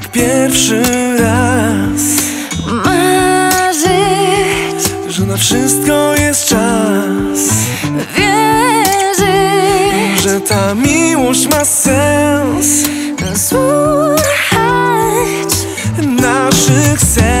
Jak pierwszy raz. Marzyć, Że na wszystko jest czas. Wierzyć, Że ta miłość ma sens. Słuchać. Naszych serc